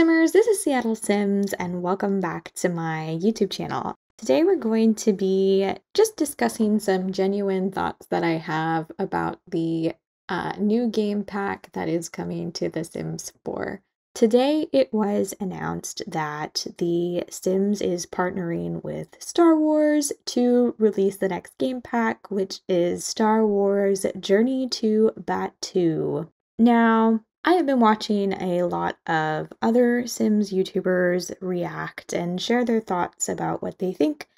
Simmers, this is Seattle Sims, and welcome back to my YouTube channel. Today we're going to be just discussing some genuine thoughts that I have about the uh, new game pack that is coming to The Sims 4. Today it was announced that The Sims is partnering with Star Wars to release the next game pack, which is Star Wars Journey to Batuu. Now, I have been watching a lot of other Sims YouTubers react and share their thoughts about what they think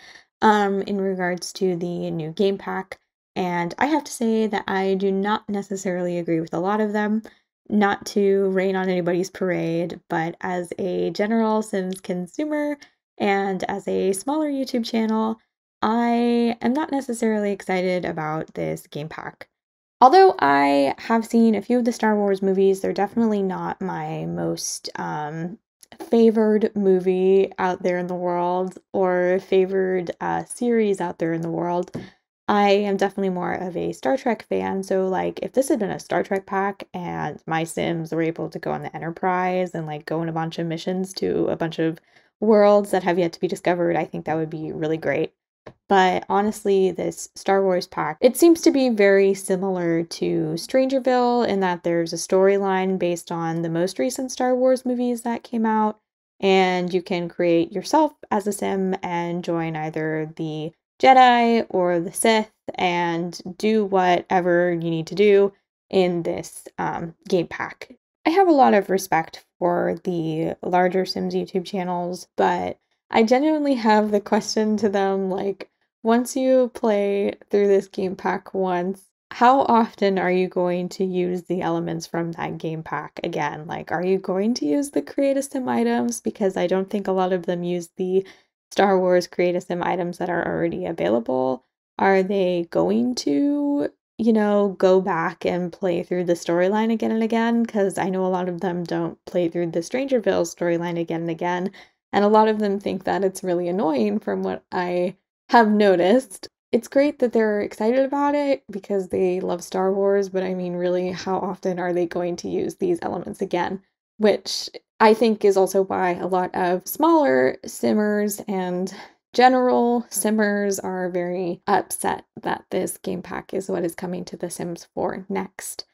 um, in regards to the new game pack. And I have to say that I do not necessarily agree with a lot of them. Not to rain on anybody's parade, but as a general Sims consumer and as a smaller YouTube channel, I am not necessarily excited about this game pack. Although I have seen a few of the Star Wars movies, they're definitely not my most um, favored movie out there in the world or favored uh, series out there in the world. I am definitely more of a Star Trek fan. So, like, if this had been a Star Trek pack and my Sims were able to go on the Enterprise and like go on a bunch of missions to a bunch of worlds that have yet to be discovered, I think that would be really great. But honestly, this Star Wars pack, it seems to be very similar to Strangerville in that there's a storyline based on the most recent Star Wars movies that came out. And you can create yourself as a sim and join either the Jedi or the Sith and do whatever you need to do in this um, game pack. I have a lot of respect for the larger Sims YouTube channels, but I genuinely have the question to them like, once you play through this game pack once, how often are you going to use the elements from that game pack again? Like, are you going to use the Create a Sim items? Because I don't think a lot of them use the Star Wars Create a Sim items that are already available. Are they going to, you know, go back and play through the storyline again and again? Because I know a lot of them don't play through the Strangerville storyline again and again. And a lot of them think that it's really annoying from what I have noticed. It's great that they're excited about it because they love Star Wars, but I mean, really, how often are they going to use these elements again? Which I think is also why a lot of smaller simmers and general simmers are very upset that this game pack is what is coming to The Sims 4 next.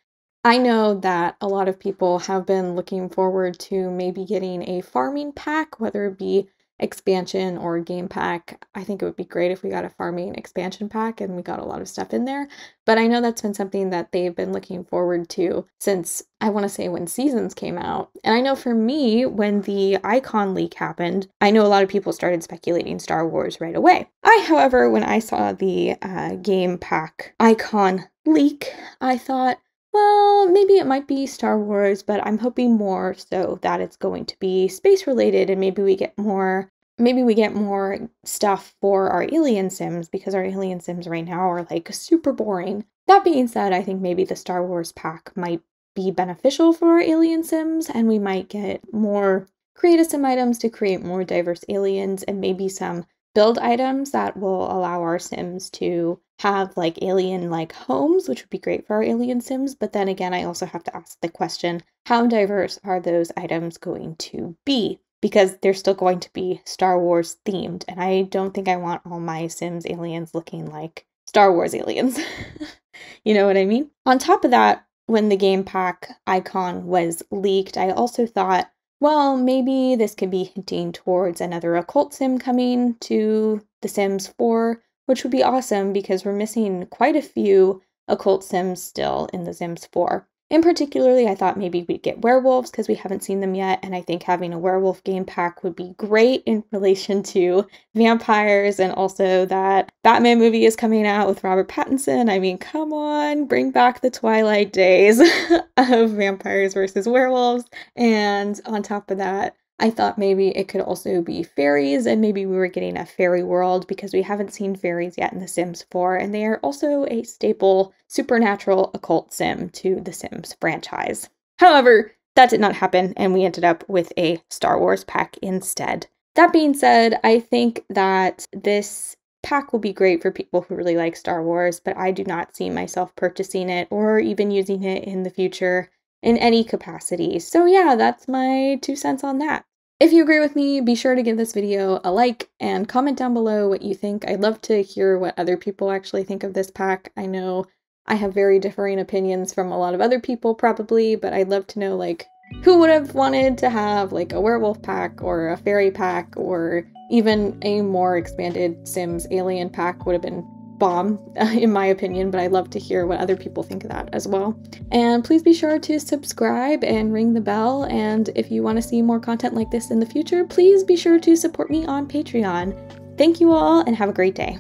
I know that a lot of people have been looking forward to maybe getting a farming pack, whether it be expansion or game pack. I think it would be great if we got a farming expansion pack and we got a lot of stuff in there. But I know that's been something that they've been looking forward to since I want to say when Seasons came out. And I know for me, when the icon leak happened, I know a lot of people started speculating Star Wars right away. I, however, when I saw the uh, game pack icon leak, I thought, well, maybe it might be Star Wars, but I'm hoping more so that it's going to be space related and maybe we get more maybe we get more stuff for our alien sims because our alien sims right now are like super boring. That being said, I think maybe the Star Wars pack might be beneficial for our alien sims and we might get more create sim items to create more diverse aliens and maybe some build items that will allow our sims to have like alien like homes, which would be great for our alien sims. But then again, I also have to ask the question how diverse are those items going to be? Because they're still going to be Star Wars themed. And I don't think I want all my Sims aliens looking like Star Wars aliens. you know what I mean? On top of that, when the game pack icon was leaked, I also thought, well, maybe this could be hinting towards another occult sim coming to The Sims 4 which would be awesome because we're missing quite a few occult sims still in The Sims 4. In particularly, I thought maybe we'd get werewolves because we haven't seen them yet, and I think having a werewolf game pack would be great in relation to vampires and also that Batman movie is coming out with Robert Pattinson. I mean, come on, bring back the Twilight days of vampires versus werewolves. And on top of that, I thought maybe it could also be fairies, and maybe we were getting a fairy world because we haven't seen fairies yet in The Sims 4, and they are also a staple supernatural occult sim to The Sims franchise. However, that did not happen, and we ended up with a Star Wars pack instead. That being said, I think that this pack will be great for people who really like Star Wars, but I do not see myself purchasing it or even using it in the future in any capacity. So, yeah, that's my two cents on that. If you agree with me, be sure to give this video a like and comment down below what you think. I'd love to hear what other people actually think of this pack. I know I have very differing opinions from a lot of other people probably, but I'd love to know like who would have wanted to have like a werewolf pack or a fairy pack or even a more expanded Sims alien pack would have been bomb, in my opinion, but I'd love to hear what other people think of that as well. And please be sure to subscribe and ring the bell. And if you want to see more content like this in the future, please be sure to support me on Patreon. Thank you all and have a great day.